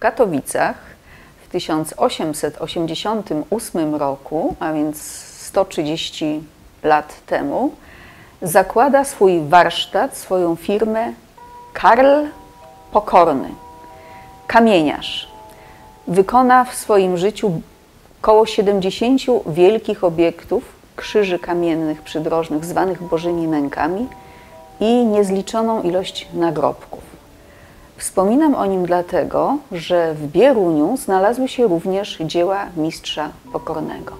Katowicach w 1888 roku, a więc 130 lat temu, zakłada swój warsztat, swoją firmę Karl Pokorny, kamieniarz. Wykona w swoim życiu około 70 wielkich obiektów, krzyży kamiennych przydrożnych, zwanych Bożymi Mękami i niezliczoną ilość nagrobków. Wspominam o nim dlatego, że w Bieruniu znalazły się również dzieła mistrza pokornego.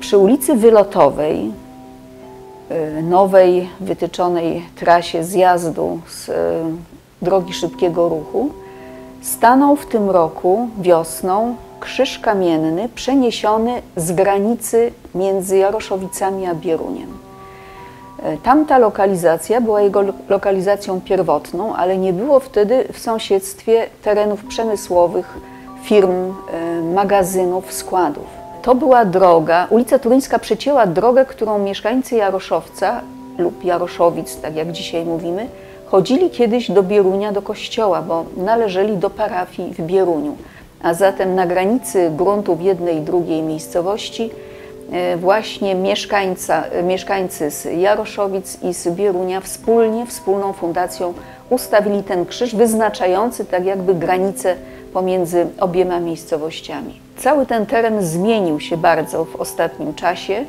Przy ulicy Wylotowej, y, nowej wytyczonej trasie zjazdu z y, drogi szybkiego ruchu, stanął w tym roku wiosną krzyż kamienny przeniesiony z granicy między Jaroszowicami a Bieruniem. E, tamta lokalizacja była jego lokalizacją pierwotną, ale nie było wtedy w sąsiedztwie terenów przemysłowych, firm, e, magazynów, składów. To była droga, ulica Turyńska przecięła drogę, którą mieszkańcy Jaroszowca lub Jaroszowic, tak jak dzisiaj mówimy, chodzili kiedyś do Bierunia, do kościoła, bo należeli do parafii w Bieruniu. A zatem na granicy gruntów jednej i drugiej miejscowości właśnie mieszkańca, e, mieszkańcy z Jaroszowic i z Bierunia wspólnie, wspólną fundacją ustawili ten krzyż wyznaczający tak jakby granicę pomiędzy obiema miejscowościami. Cały ten teren zmienił się bardzo w ostatnim czasie,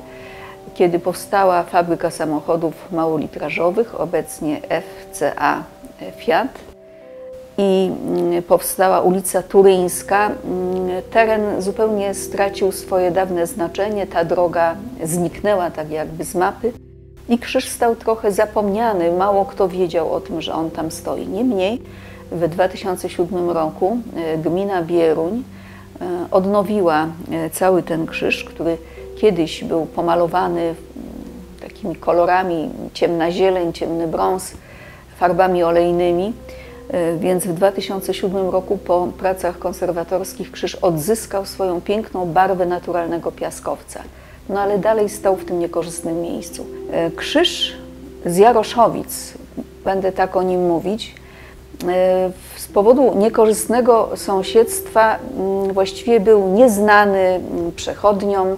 kiedy powstała fabryka samochodów małolitrażowych, obecnie FCA Fiat i mm, powstała ulica Turyńska, mm, teren zupełnie stracił swoje dawne znaczenie, ta droga zniknęła tak jakby z mapy i krzyż stał trochę zapomniany, mało kto wiedział o tym, że on tam stoi. Niemniej w 2007 roku e, gmina Bieruń e, odnowiła e, cały ten krzyż, który kiedyś był pomalowany mm, takimi kolorami ciemna zieleń, ciemny brąz, farbami olejnymi. E, więc w 2007 roku po pracach konserwatorskich krzyż odzyskał swoją piękną barwę naturalnego piaskowca. No ale dalej stał w tym niekorzystnym miejscu. E, krzyż z Jaroszowic, będę tak o nim mówić, e, z powodu niekorzystnego sąsiedztwa mm, właściwie był nieznany mm, przechodniom,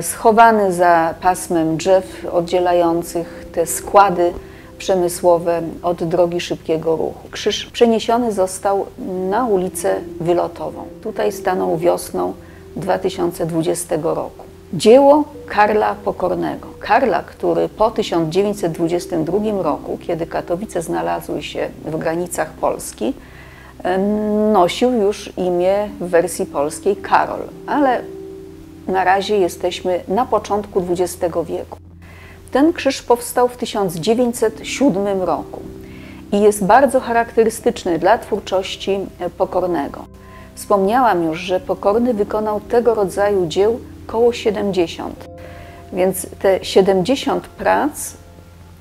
schowany za pasmem drzew oddzielających te składy przemysłowe od drogi szybkiego ruchu. Krzyż przeniesiony został na ulicę Wylotową. Tutaj stanął wiosną 2020 roku. Dzieło Karla Pokornego. Karla, który po 1922 roku, kiedy Katowice znalazły się w granicach Polski, nosił już imię w wersji polskiej Karol, ale na razie jesteśmy na początku XX wieku. Ten krzyż powstał w 1907 roku i jest bardzo charakterystyczny dla twórczości Pokornego. Wspomniałam już, że Pokorny wykonał tego rodzaju dzieł około 70, więc te 70 prac,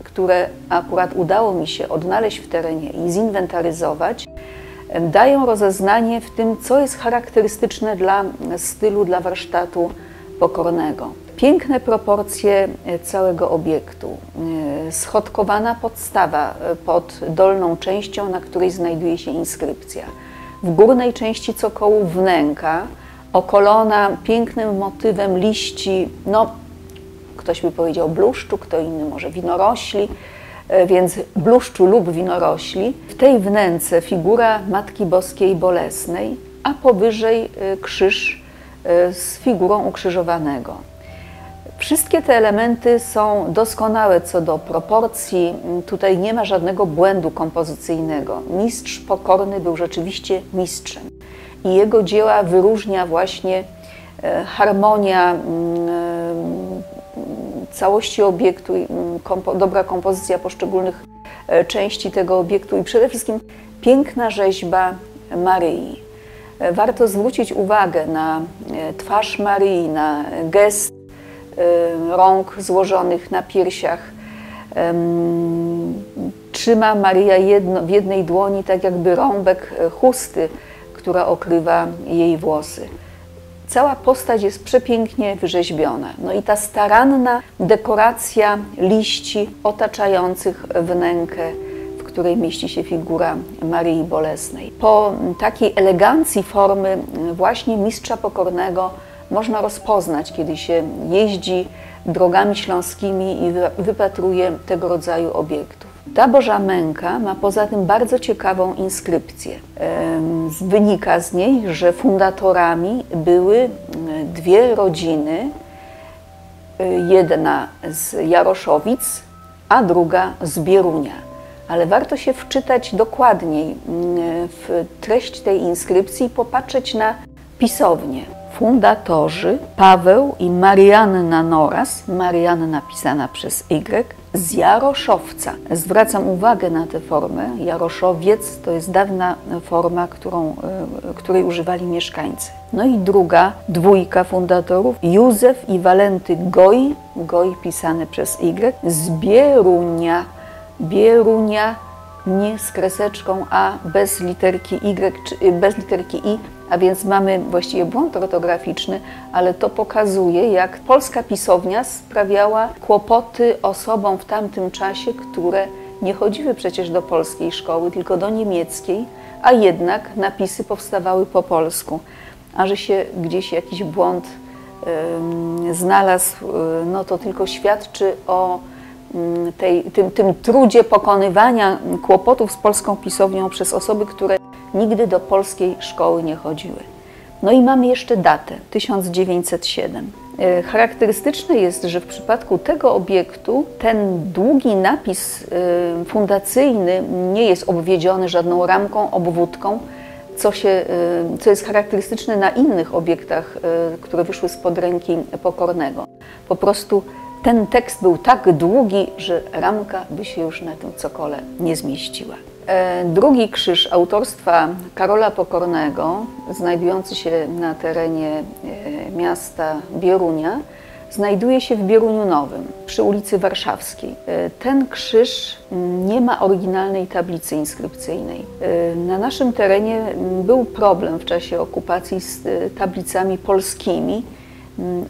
które akurat udało mi się odnaleźć w terenie i zinwentaryzować, dają rozeznanie w tym, co jest charakterystyczne dla stylu, dla warsztatu Pokornego. Piękne proporcje e, całego obiektu, e, schodkowana podstawa e, pod dolną częścią, na której znajduje się inskrypcja. W górnej części cokołu wnęka, okolona pięknym motywem liści, no ktoś by powiedział bluszczu, kto inny może winorośli, więc bluszczu lub winorośli. W tej wnęce figura Matki Boskiej Bolesnej, a powyżej krzyż z figurą ukrzyżowanego. Wszystkie te elementy są doskonałe co do proporcji. Tutaj nie ma żadnego błędu kompozycyjnego. Mistrz pokorny był rzeczywiście mistrzem i jego dzieła wyróżnia właśnie e, harmonia mm, e, całości obiektu, mm, dobra kompozycja poszczególnych e, części tego obiektu i przede wszystkim piękna rzeźba Maryi. Warto zwrócić uwagę na twarz Maryi, na gest rąk złożonych na piersiach. Trzyma Maria jedno, w jednej dłoni tak jakby rąbek e, chusty, która okrywa jej włosy. Cała postać jest przepięknie wyrzeźbiona. No i ta staranna dekoracja liści otaczających wnękę, której mieści się figura Maryi Bolesnej. Po takiej elegancji formy właśnie mistrza pokornego można rozpoznać, kiedy się jeździ drogami śląskimi i wypatruje tego rodzaju obiektów. Ta Boża Męka ma poza tym bardzo ciekawą inskrypcję. Wynika z niej, że fundatorami były dwie rodziny, jedna z Jaroszowic, a druga z Bierunia. Ale warto się wczytać dokładniej w treść tej inskrypcji i popatrzeć na pisownię fundatorzy Paweł i Marianna Noras, Marianna pisana przez Y, z Jaroszowca. Zwracam uwagę na tę formę. Jaroszowiec to jest dawna forma, którą, e, której używali mieszkańcy. No i druga dwójka fundatorów, Józef i Walenty Goj, Goj pisany przez Y, z Bierunia. Bierunia nie z kreseczką A, bez literki Y, czy bez literki I, a więc mamy właściwie błąd ortograficzny, ale to pokazuje, jak polska pisownia sprawiała kłopoty osobom w tamtym czasie, które nie chodziły przecież do polskiej szkoły, tylko do niemieckiej, a jednak napisy powstawały po polsku. A że się gdzieś jakiś błąd y, znalazł, y, no to tylko świadczy o y, tej, tym, tym trudzie pokonywania kłopotów z polską pisownią przez osoby, które nigdy do polskiej szkoły nie chodziły. No i mamy jeszcze datę 1907. E, charakterystyczne jest, że w przypadku tego obiektu ten długi napis e, fundacyjny nie jest obwiedziony żadną ramką, obwódką, co, się, e, co jest charakterystyczne na innych obiektach, które wyszły spod ręki pokornego. Po prostu ten tekst był tak długi, że ramka by się już na tym cokole nie zmieściła. E, drugi krzyż autorstwa Karola Pokornego, znajdujący się na terenie e, miasta Bierunia, znajduje się w Bieruniu Nowym, przy ulicy Warszawskiej. E, ten krzyż nie ma oryginalnej tablicy inskrypcyjnej. Na naszym terenie był problem w czasie okupacji z tablicami polskimi.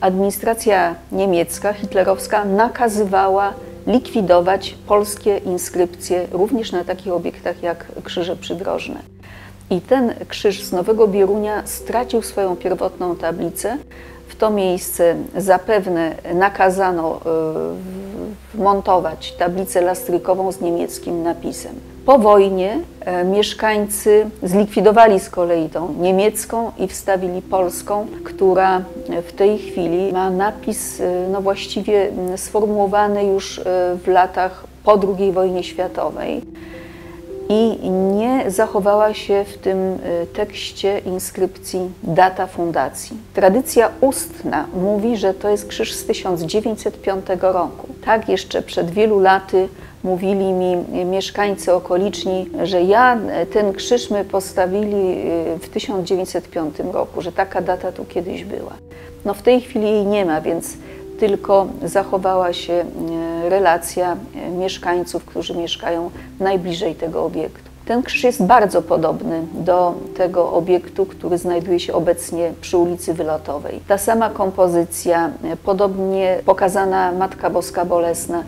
Administracja niemiecka, hitlerowska nakazywała likwidować polskie inskrypcje również na takich obiektach jak krzyże przydrożne. I ten krzyż z Nowego Bierunia stracił swoją pierwotną tablicę. W to miejsce zapewne nakazano e, montować tablicę lastrykową z niemieckim napisem. Po wojnie e, mieszkańcy zlikwidowali z kolei tą niemiecką i wstawili polską, która w tej chwili ma napis e, no właściwie sformułowany już e, w latach po II wojnie światowej i nie zachowała się w tym tekście inskrypcji data fundacji. Tradycja ustna mówi, że to jest krzyż z 1905 roku. Tak jeszcze przed wielu laty mówili mi mieszkańcy okoliczni, że ja ten krzyż my postawili y, w 1905 roku, że taka data tu kiedyś była. No w tej chwili jej nie ma, więc tylko zachowała się y, relacja mieszkańców, którzy mieszkają najbliżej tego obiektu. Ten krzyż jest bardzo podobny do tego obiektu, który znajduje się obecnie przy ulicy Wylotowej. Ta sama kompozycja, podobnie pokazana Matka Boska Bolesna,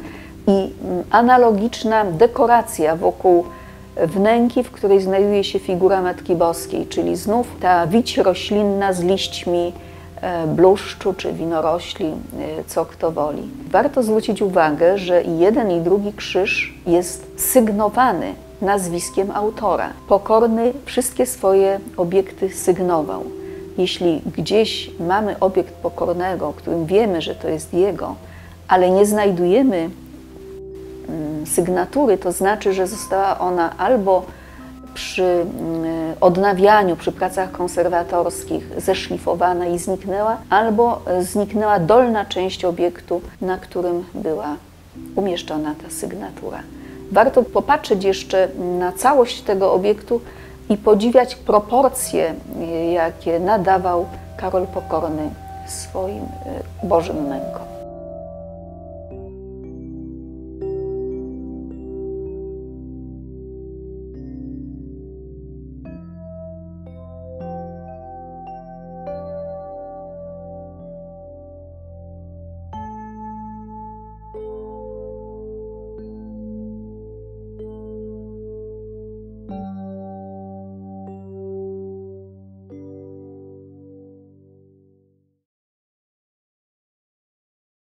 i analogiczna dekoracja wokół wnęki, w której znajduje się figura Matki Boskiej, czyli znów ta wić roślinna z liśćmi e, bluszczu czy winorośli, e, co kto woli. Warto zwrócić uwagę, że jeden i drugi krzyż jest sygnowany nazwiskiem autora. Pokorny wszystkie swoje obiekty sygnował. Jeśli gdzieś mamy obiekt pokornego, którym wiemy, że to jest jego, ale nie znajdujemy sygnatury, to znaczy, że została ona albo przy mm, odnawianiu, przy pracach konserwatorskich zeszlifowana i zniknęła, albo zniknęła dolna część obiektu, na którym była umieszczona ta sygnatura. Warto popatrzeć jeszcze na całość tego obiektu i podziwiać proporcje, jakie nadawał Karol Pokorny swoim y, Bożym mękom.